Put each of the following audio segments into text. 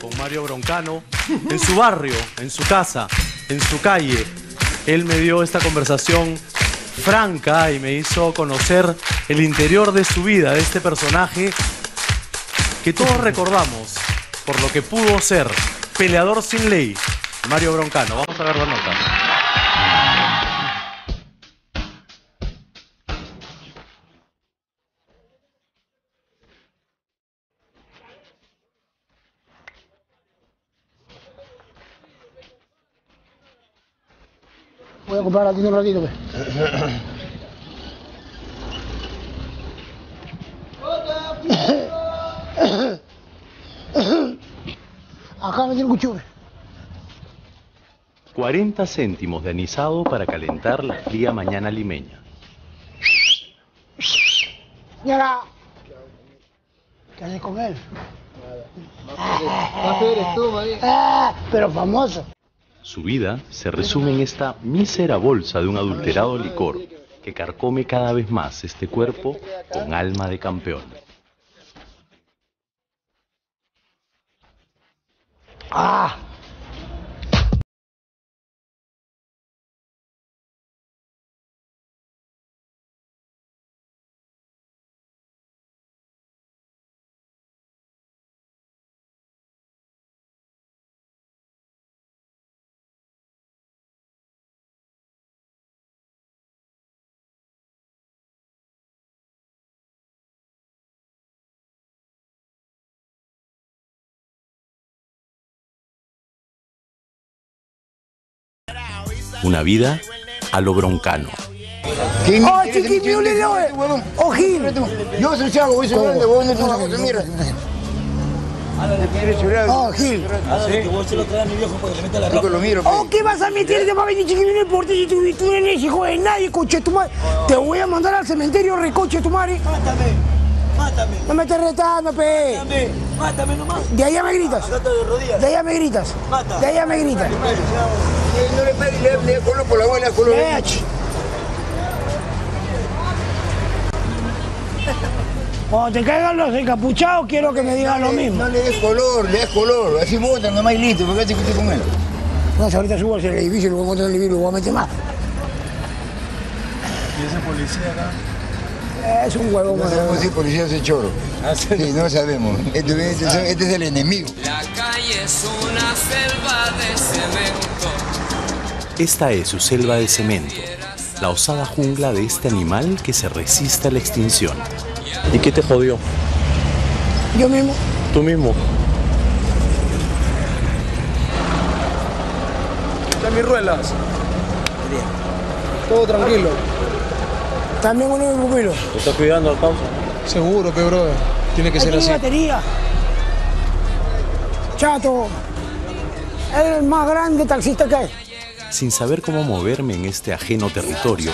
con Mario Broncano en su barrio, en su casa, en su calle. Él me dio esta conversación franca y me hizo conocer el interior de su vida, de este personaje que todos recordamos por lo que pudo ser peleador sin ley, Mario Broncano. Vamos a ver la nota. Voy a comprar la tienda un ratito, pues. Acá me tiene un cuchillo. 40 céntimos de anisado para calentar la fría mañana limeña. Mira. ¿Qué haces con él? Ah, pero famoso. Su vida se resume en esta mísera bolsa de un adulterado licor que carcome cada vez más este cuerpo con alma de campeón. Ah. Una vida a lo broncano. ¡Oh, chiquillo, le doy! ¡Oh, Gil! Yo soy Chago, voy vos no mierda. ¡Oh, Gil! ¡Oh, qué vas a meterte para venir chiquillo en el porte si tú, tú no eres hijo de nadie, coche tu madre! Te voy a mandar al cementerio, recoche tu madre. Mátame, mátame, No me estés retando, pe. mátame, mátame nomás. De allá me gritas. De allá me gritas. Mata. De allá me gritas. No le pegues, le, le coló por la bola, coló. Ech. Cuando te caigan los encapuchados, quiero que me digan lo mismo. No le des color, le des color. Así vota nomás y listo, porque te con él. No, si ahorita subo hacia el edificio, lo voy a el edificio, lo voy a meter más. ¿Y ese policía acá? Es un huevo, No sabemos si policía es choro. Sí, no sabemos. Este, este- este es el enemigo. La calle es una selva de cemento. Esta es su selva de cemento, la osada jungla de este animal que se resiste a la extinción. ¿Y qué te jodió? Yo mismo. Tú mismo. Ya mis ruelas. Todo tranquilo. También uno de mis pupilos. ¿Te estás cuidando al causa? Seguro que, brother. Tiene que Él ser tiene así. batería. Chato. Es el más grande taxista que hay. Sin saber cómo moverme en este ajeno territorio,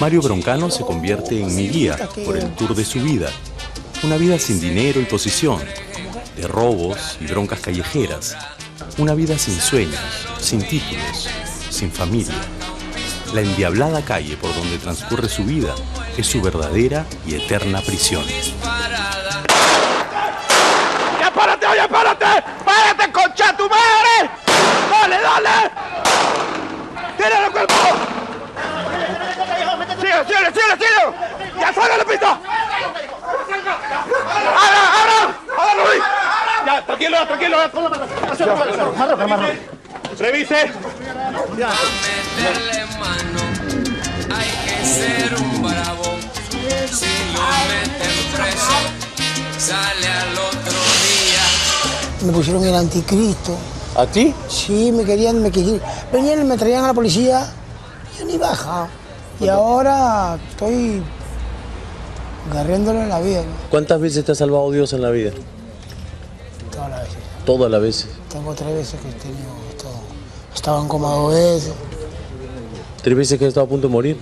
Mario Broncano se convierte en mi guía por el tour de su vida. Una vida sin dinero y posición, de robos y broncas callejeras. Una vida sin sueños, sin títulos, sin familia. La endiablada calle por donde transcurre su vida es su verdadera y eterna prisión. ¡Ya párate, oye, párate! ¡Párate, concha tu madre! ¡Dale, dale! ¡Tírale el cuerpo! ¡Sigue, sigue, sigue, sigue! ¡Ya salga la pista! ¡Abra, abra! ¡Abra, Luis! Ya, tranquilo, tranquilo. Revise. Que ser un bravo. Si lo meten preso, sale al otro día. Me pusieron el anticristo. ¿A ti? Sí, me querían, me querían. Venían y me traían a la policía. Yo ni baja. Y ahora estoy agarrándolo en la vida, ¿no? ¿Cuántas veces te ha salvado Dios en la vida? todas las veces. Todas las veces. Tengo tres veces que he tenido esto. Estaba en coma dos veces. ¿Tres veces que has estado a punto de morir?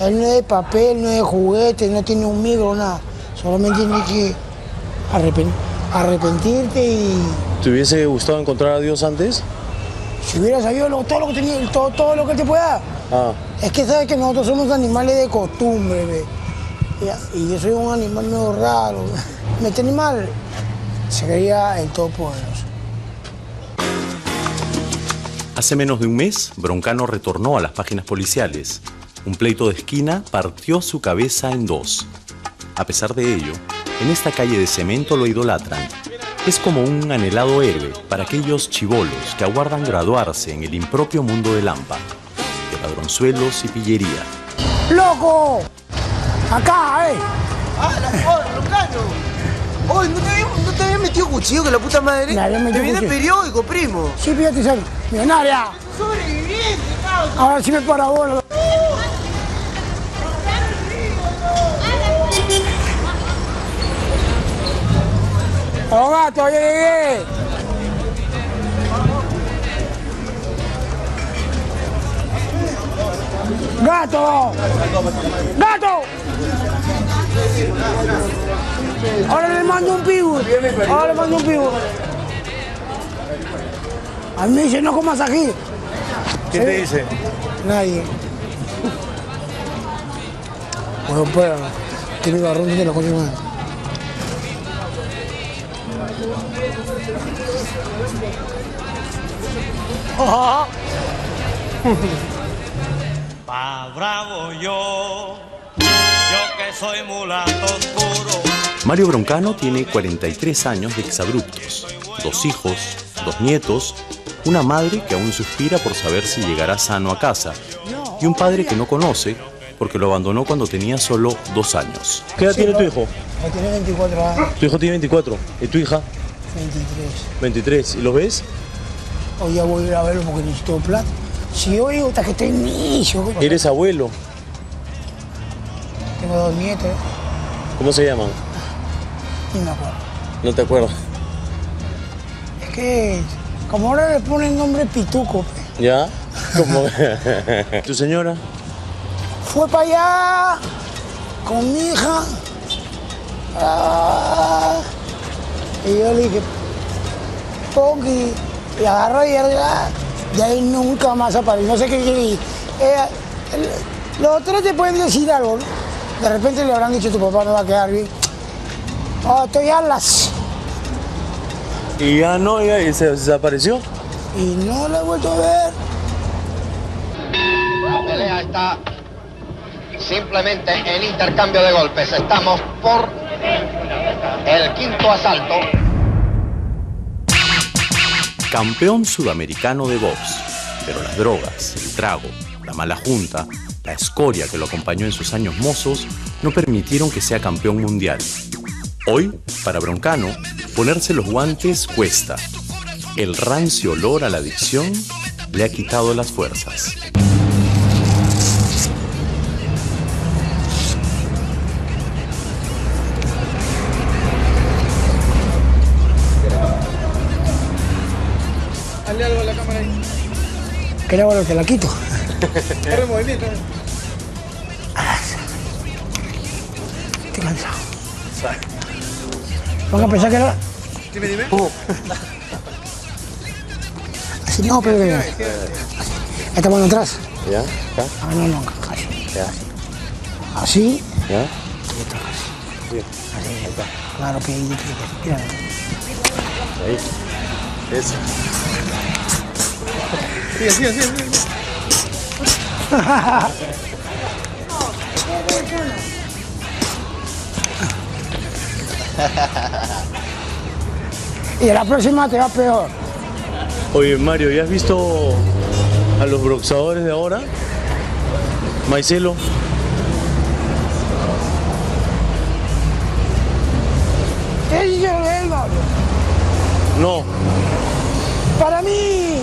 Él no es de papel, no es de juguete, no tiene un micro, nada. Solamente tienes que arrepen- arrepentirte y ¿Te hubiese gustado encontrar a Dios antes? si hubieras sabido lo- todo lo que tenía, todo, todo lo que te puede dar. Ah, Es que sabes que nosotros somos animales de costumbre, ve. Y yo soy un animal medio raro. Este animal Se creía el todopoderoso. Hace menos de un mes, Broncano retornó a las páginas policiales. Un pleito de esquina partió su cabeza en dos. A pesar de ello, en esta calle de cemento lo idolatran. Es como un anhelado héroe para aquellos chivolos que aguardan graduarse en el impropio mundo del Lampa, de ladronzuelos y pillería. ¡Loco! Acá, eh. Ah, la Broncano. Oye, ¿no te, había, ¿no te había metido cuchillo que la puta madre? Me te viene el periódico, primo. Sí, fíjate, millonaria. Sobreviviente, cabrón. Ahora sí me para bola. ¡Oh, gato, ya llegué! ¡Gato! ¡Gato! Ahora le mando un pibu. Ahora le mando un pibu. A mí me dice, no comas aquí. ¿Quién te dice? Nadie. Bueno, pues, tiene garrón de la coña Pa' bravo yo, yo que soy mulato oscuro. Mario Broncano tiene 43 años de exabruptos, dos hijos, dos nietos, una madre que aún suspira por saber si llegará sano a casa y un padre que no conoce porque lo abandonó cuando tenía solo dos años. ¿Qué edad tiene tu hijo? Tiene 24 años, Tu hijo tiene 24. ¿Y tu hija? 23. 23. ¿Y los ves? Hoy ya voy a ir a verlo porque necesito plata. Si digo hasta que estoy Eres abuelo. tengo dos nietos, ¿Cómo se llaman? y me acuerdo. No te acuerdo. Es que, como ahora le ponen nombre pituco, pe. ¿Ya? ¿Cómo? ¿Tu señora? fue para allá con mi hija. Ah, y yo le dije, Ponky, y agarró y ya, de ahí nunca más apareció. No sé qué. Eh, el- los otros te pueden decir algo, ¿no? De repente le habrán dicho tu papá no va a quedar bien. Oh, estoy alas. Y ya no, ya y se desapareció. Y no lo he vuelto a ver. La pelea está simplemente en intercambio de golpes. Estamos por el quinto asalto. Campeón sudamericano de box, pero las drogas, el trago, la mala junta, la escoria que lo acompañó en sus años mozos no permitieron que sea campeón mundial. Hoy, para Broncano, ponerse los guantes cuesta. El rancio olor a la adicción le ha quitado las fuerzas. Hazle algo a la cámara ahí. Que ahora te la quito. Corre movimiento. Estoy cansado. Van a pensar que era. Dime, dime. Así no, pero que. Esta mano atrás. ¿Ya? ¿Acá? Ah, no, no, casi. ¿Ya? Así. ¿Ya? y esta casi. Sí. Ahí está. Claro que ahí. Mira. Ahí. Eso. Sigue, sigue, sigue. sigue. Y la próxima te va peor. Oye, Mario, ¿ya has visto a los boxeadores de ahora? Maicelo. ¿Qué dice él, Mario? No. Para mí,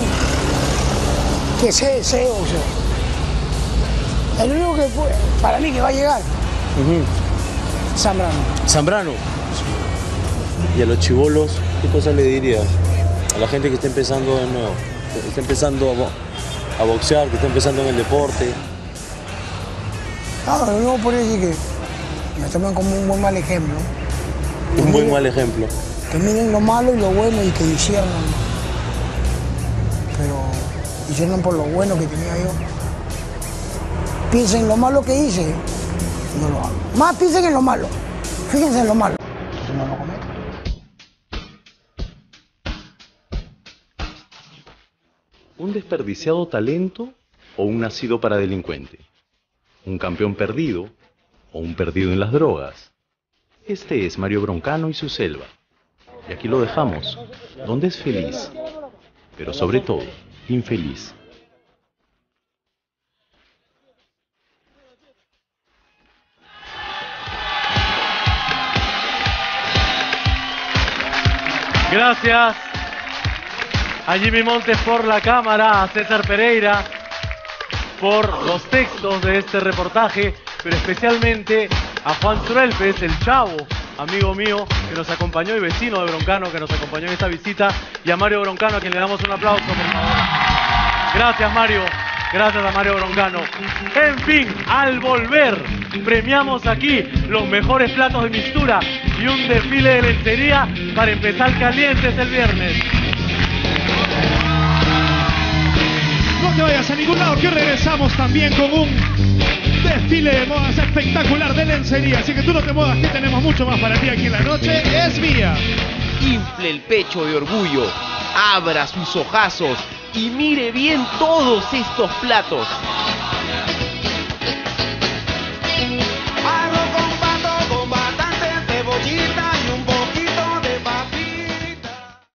que sé, sé, o sea. El único que puede, para mí que va a llegar. Zambrano. Zambrano. Y a los chivolos, ¿qué cosa le dirías? A la gente que está empezando de nuevo, que está empezando a, bo- a boxear, que está empezando en el deporte. Ah, lo único por decir que me toman como un buen mal ejemplo. Un buen mal ejemplo. Que miren lo malo y lo bueno y que disciernan pero hicieron por lo bueno que tenía yo. Piensen en lo malo que hice, no lo hago. Más piensen en lo malo, fíjense en lo malo, Entonces no lo cometo. ¿Un desperdiciado talento o un nacido para delincuente? ¿Un campeón perdido o un perdido en las drogas? Este es Mario Broncano y su selva. Y aquí lo dejamos, donde es feliz, pero sobre todo, infeliz. Gracias a Jimmy Montes por la cámara, a César Pereira por los textos de este reportaje, pero especialmente a Juan Truelpes, el chavo, amigo mío, que nos acompañó y vecino de Broncano, que nos acompañó en esta visita, y a Mario Broncano, a quien le damos un aplauso, por. Gracias, Mario. Gracias a Mario Broncano. En fin, al volver, premiamos aquí los mejores platos de mistura y un desfile de lencería para empezar calientes el viernes. No te vayas a ningún lado, que regresamos también con un desfile de modas espectacular de lencería. Así que tú no te muevas, que tenemos mucho más para ti aquí en la noche. Es mía. Infle el pecho de orgullo, abra sus ojazos y mire bien todos estos platos.